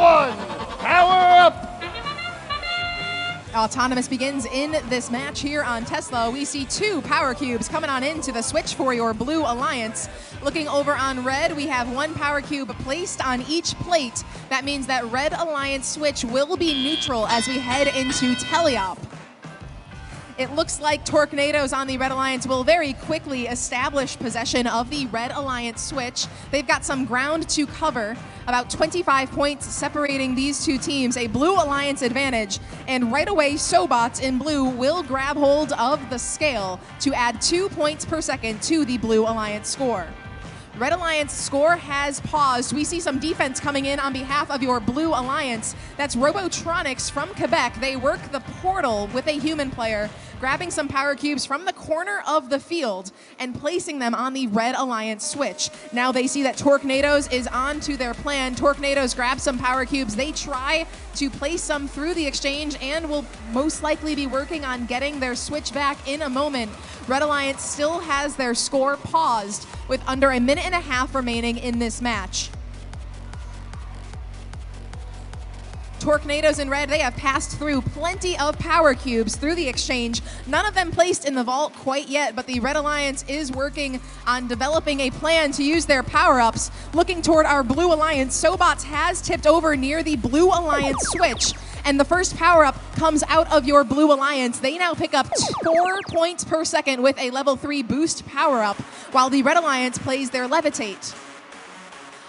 one, power up. Autonomous begins in this match here on Tesla. We see two power cubes coming on into the switch for your Blue Alliance. Looking over on red, we have one power cube placed on each plate. That means that Red Alliance switch will be neutral as we head into Teleop. It looks like Torquenadoes on the Red Alliance will very quickly establish possession of the Red Alliance switch. They've got some ground to cover, about 25 points separating these two teams, a Blue Alliance advantage. And right away, Sobots in blue will grab hold of the scale to add two points per second to the Blue Alliance score. Red Alliance score has paused. We see some defense coming in on behalf of your Blue Alliance. That's Robotronics from Quebec. They work the portal with a human player, grabbing some power cubes from the corner of the field and placing them on the Red Alliance switch. Now they see that Torquenadoes is on to their plan. Torquenadoes grab some power cubes. They try to place some through the exchange and will most likely be working on getting their switch back in a moment. Red Alliance still has their score paused with under a minute and a half remaining in this match. Torquenadoes in red, they have passed through plenty of power cubes through the exchange. None of them placed in the vault quite yet, but the Red Alliance is working on developing a plan to use their power-ups. Looking toward our Blue Alliance, Sobots has tipped over near the Blue Alliance switch and the first power up comes out of your Blue Alliance. They now pick up four points per second with a level three boost power up, while the Red Alliance plays their Levitate.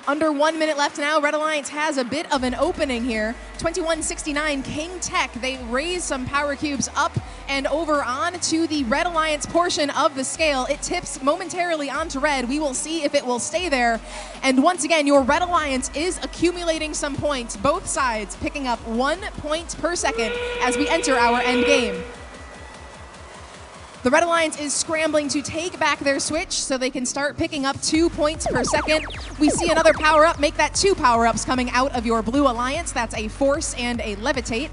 Under one minute left now. Red Alliance has a bit of an opening here. 2169 KING TeC. They raise some power cubes up and over onto the Red Alliance portion of the scale. It tips momentarily onto red. We will see if it will stay there. And once again, your Red Alliance is accumulating some points, both sides picking up one point per second as we enter our end game. The Red Alliance is scrambling to take back their switch so they can start picking up two points per second. We see another power up, make that two power ups coming out of your Blue Alliance. That's a Force and a Levitate.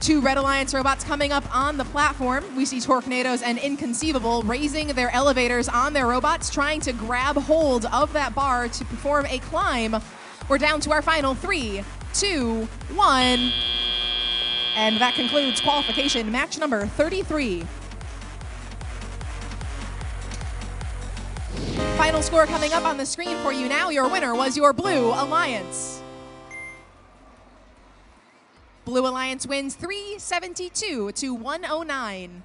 Two Red Alliance robots coming up on the platform. We see Torquenadoes and Inconceivable raising their elevators on their robots, trying to grab hold of that bar to perform a climb. We're down to our final three, two, one. And that concludes qualification match number 33. Final score coming up on the screen for you now. Your winner was your Blue Alliance. Blue Alliance wins 372 to 109.